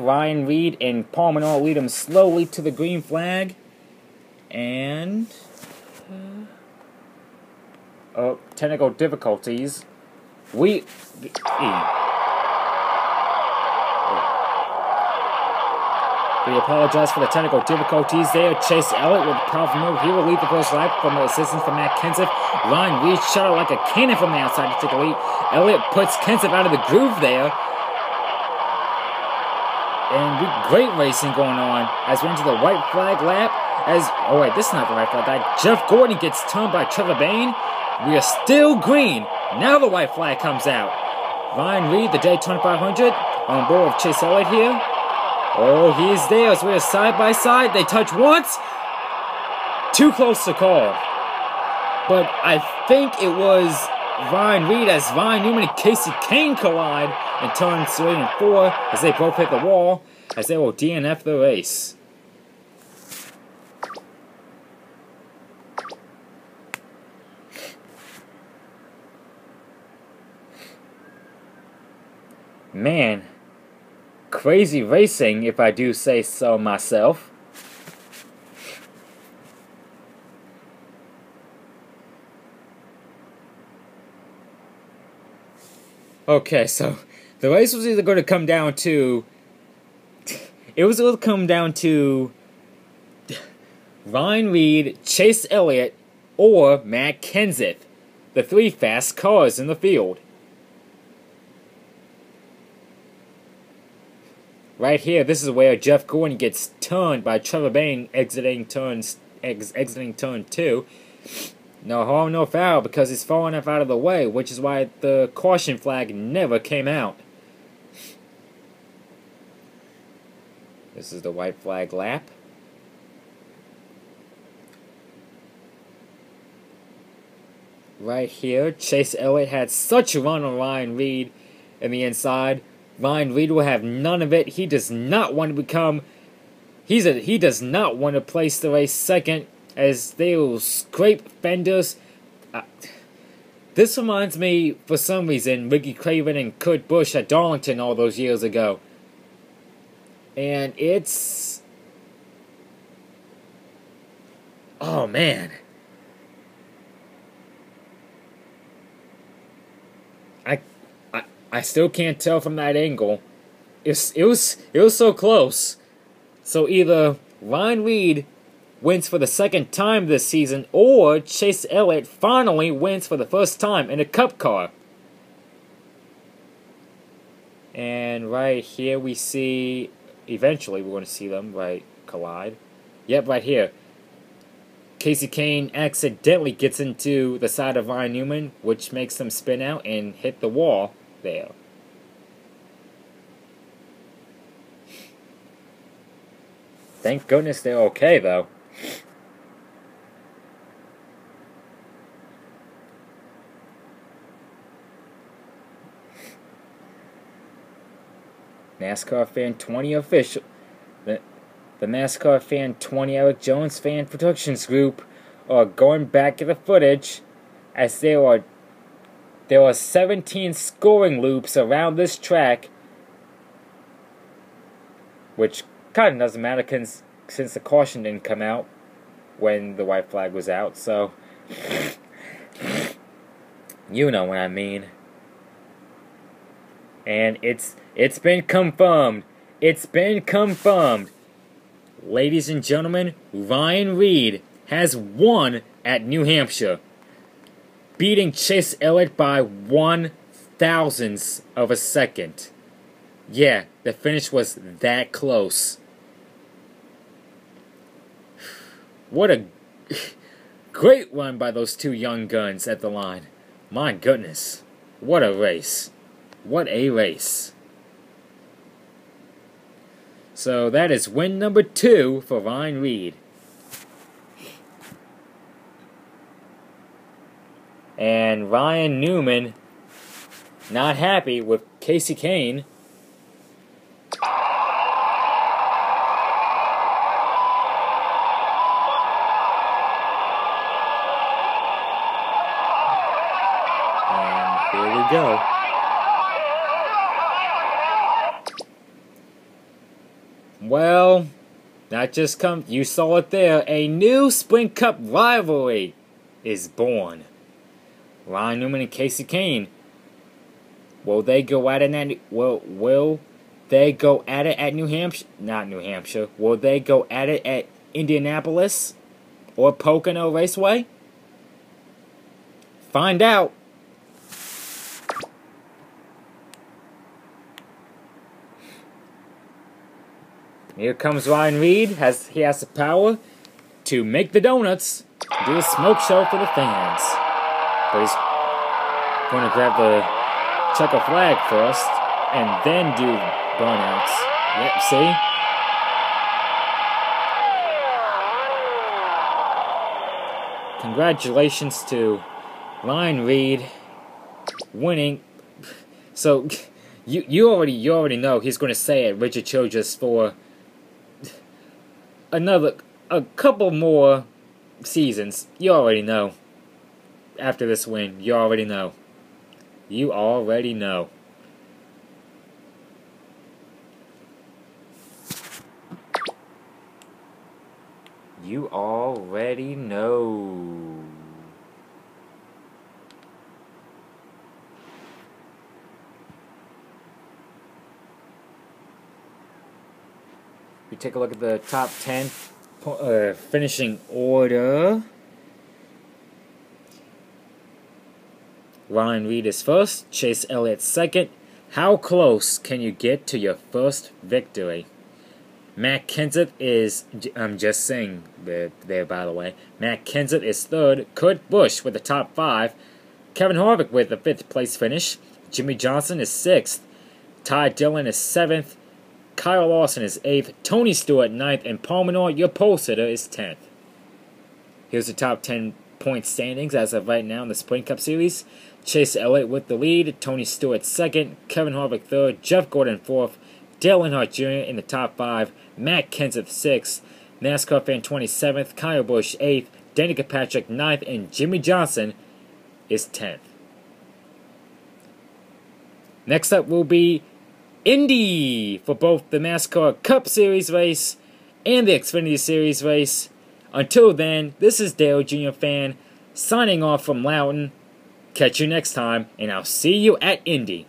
Ryan Reed and Paul Menard lead him slowly to the green flag. And. Uh, oh, technical difficulties. We. We apologize for the technical difficulties there. Chase Elliott with a powerful move. He will lead the first lap from the assistance from Matt Kenseth. Ryan Reed shot out like a cannon from the outside to take a lead. Elliott puts Kenseth out of the groove there. And great racing going on as we're into the white flag lap. As oh wait, this is not the white flag. Jeff Gordon gets turned by Trevor Bayne. We are still green. Now the white flag comes out. Ryan Reed, the Daytona 500, on board with Chase Elliott here. Oh, he's there as we're side by side. They touch once. Too close to call. But I think it was Ryan Reed as Ryan Newman and Kasey Kahne collide in turns three and four as they both hit the wall as they will DNF the race. Man, crazy racing, if I do say so myself. Okay, so the race was either going to come down to. It was going to come down to Ryan Reed, Chase Elliott, or Matt Kenseth, the three fast cars in the field. Right here, this is where Jeff Gordon gets turned by Trevor Bayne exiting turns ex, exiting turn two. No harm, no foul, because he's far enough out of the way, which is why the caution flag never came out. This is the white flag lap. Right here, Chase Elliott had such a run on Ryan Reed in the inside. Ryan Reed will have none of it. He does not want to become. He's a, he does not want to place the race second as they will scrape fenders. Uh, this reminds me, for some reason, Ricky Craven and Kurt Busch at Darlington all those years ago. And it's. Oh man. I I I still can't tell from that angle. It's, it was it was so close. So either Ryan Reed wins for the second time this season, or Chase Elliott finally wins for the first time in a Cup car. And right here we see, eventually we're going to see them right collide. Yep, right here. Kasey Kahne accidentally gets into the side of Ryan Newman, which makes them spin out and hit the wall there. Thank goodness they're okay, though. NASCAR fan 20 official. The, the NASCAR fan 20 Erik Jones fan productions group are going back to the footage as they are there are 17 scoring loops around this track, which kind of doesn't matter cause, since the caution didn't come out when the white flag was out, so you know what I mean. And it's it's been confirmed. It's been confirmed. Ladies and gentlemen, Ryan Reed has won at New Hampshire beating Chase Elliott by one thousandths of a second. Yeah, the finish was that close. What a great run by those two young guns at the line. My goodness. What a race. What a race. So that is win number two for Ryan Reed. And Ryan Newman, not happy with Kasey Kahne. And here we go. Well, that just come. You saw it there. A new Sprint Cup rivalry is born. Ryan Newman and Kasey Kahne. Will they go at it at will will they go at it at New Hampshire? Not New Hampshire. Will they go at it at Indianapolis or Pocono Raceway? Find out. Here comes Ryan Reed. Has he has the power to make the donuts, do a smoke show for the fans. But he's going to grab the checker flag first, and then do burnouts. Yep, see? Congratulations to Ryan Reed winning. So you you already you already know he's going to say it. Richard Childress for another a couple more seasons. You already know. After this win, you already know. You already know. You already know. We take a look at the top 10 uh, finishing order. Ryan Reed is first, Chase Elliott second. How close can you get to your first victory? Matt Kenseth is, I'm just saying there, by the way. Matt Kenseth is third. Kurt Busch with the top five. Kevin Harvick with the fifth place finish. Jimmie Johnson is sixth. Ty Dillon is seventh. Kyle Larson is eighth. Tony Stewart ninth. And Paul Menard, your pole sitter, is tenth. Here's the top ten point standings as of right now in the Sprint Cup Series. Chase Elliott with the lead. Tony Stewart second. Kevin Harvick third. Jeff Gordon fourth. Dale Earnhardt Jr. in the top five. Matt Kenseth sixth. NASCAR fan 27th. Kyle Busch 8th. Danica Patrick 9th. And Jimmie Johnson is 10th. Next up will be Indy for both the NASCAR Cup Series race and the Xfinity Series race. Until then, this is Dale Jr. Fan signing off from Loudon. Catch you next time, and I'll see you at Indy.